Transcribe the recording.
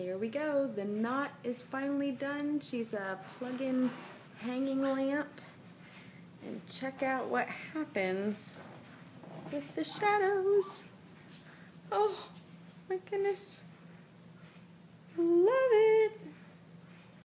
here we go. The knot is finally done. She's a plug-in hanging lamp. And check out what happens with the shadows. Oh my goodness.